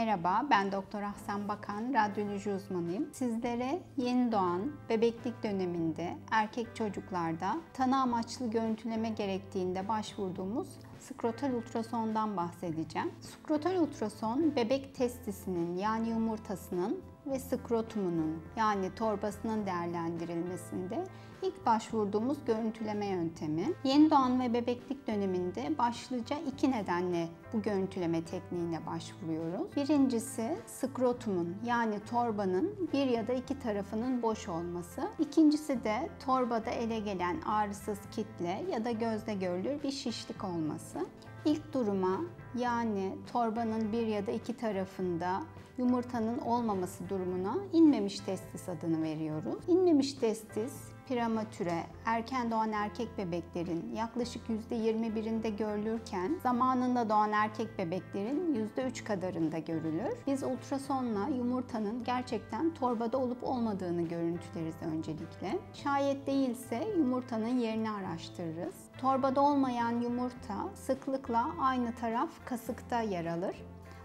Merhaba, ben Doktor Ahsen Bakan, radyoloji uzmanıyım. Sizlere yeni doğan bebeklik döneminde erkek çocuklarda tanı amaçlı görüntüleme gerektiğinde başvurduğumuz skrotal ultrasondan bahsedeceğim. Skrotal ultrason bebek testisinin yani yumurtasının ve skrotumunun yani torbasının değerlendirilmesinde ilk başvurduğumuz görüntüleme yöntemi. Yeni doğan ve bebeklik döneminde başlıca iki nedenle bu görüntüleme tekniğine başvuruyoruz. Birincisi skrotumun yani torbanın bir ya da iki tarafının boş olması. İkincisi de torbada ele gelen ağrısız kitle ya da gözle görülür bir şişlik olması. İlk duruma yani torbanın bir ya da iki tarafında yumurtanın olmaması durumuna inmemiş testis adını veriyoruz. İnmemiş testis prematüre, erken doğan erkek bebeklerin yaklaşık %21'inde görülürken zamanında doğan erkek bebeklerin %3 kadarında görülür. Biz ultrasonla yumurtanın gerçekten torbada olup olmadığını görüntüleriz öncelikle. Şayet değilse yumurtanın yerini araştırırız. Torbada olmayan yumurta sıklıkla aynı taraf kasıkta yer alır.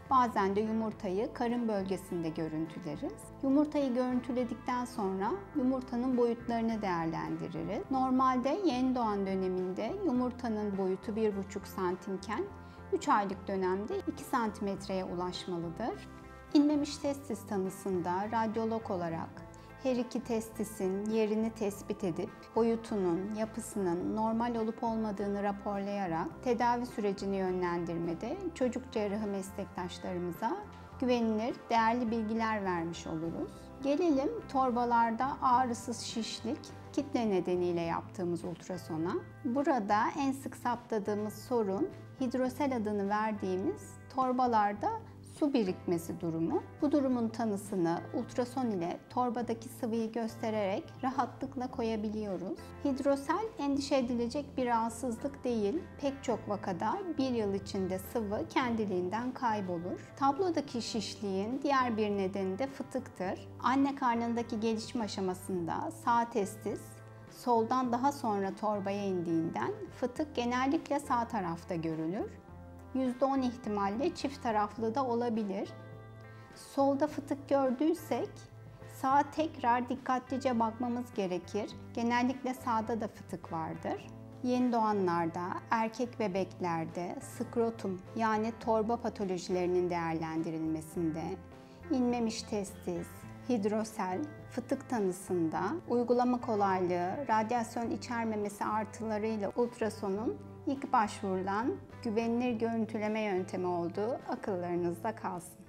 Bazen de yumurtayı karın bölgesinde görüntüleriz. Yumurtayı görüntüledikten sonra yumurtanın boyutlarını değerlendiririz. Normalde yeni doğan döneminde yumurtanın boyutu 1,5 santimken 3 aylık dönemde 2 santimetreye ulaşmalıdır. İnmemiş testis tanısında radyolog olarak her iki testisin yerini tespit edip boyutunun, yapısının normal olup olmadığını raporlayarak tedavi sürecini yönlendirmede çocuk cerrahı meslektaşlarımıza güvenilir, değerli bilgiler vermiş oluruz. Gelelim torbalarda ağrısız şişlik, kitle nedeniyle yaptığımız ultrasona. Burada en sık saptadığımız sorun hidrosel adını verdiğimiz torbalarda su birikmesi durumu. Bu durumun tanısını ultrason ile torbadaki sıvıyı göstererek rahatlıkla koyabiliyoruz. Hidrosel endişe edilecek bir rahatsızlık değil. Pek çok vakada bir yıl içinde sıvı kendiliğinden kaybolur. Tablodaki şişliğin diğer bir nedeni de fıtıktır. Anne karnındaki gelişim aşamasında sağ testis soldan daha sonra torbaya indiğinden fıtık genellikle sağ tarafta görülür. %10 ihtimalle çift taraflı da olabilir. Solda fıtık gördüysek sağa tekrar dikkatlice bakmamız gerekir. Genellikle sağda da fıtık vardır. Yeni doğanlarda, erkek bebeklerde skrotum yani torba patolojilerinin değerlendirilmesinde, inmemiş testis, hidrosel, fıtık tanısında, uygulama kolaylığı, radyasyon içermemesi artılarıyla ultrasonun ilk başvurulan güvenilir görüntüleme yöntemi olduğu akıllarınızda kalsın.